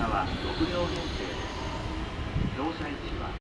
車は6両編成です。乗車位置は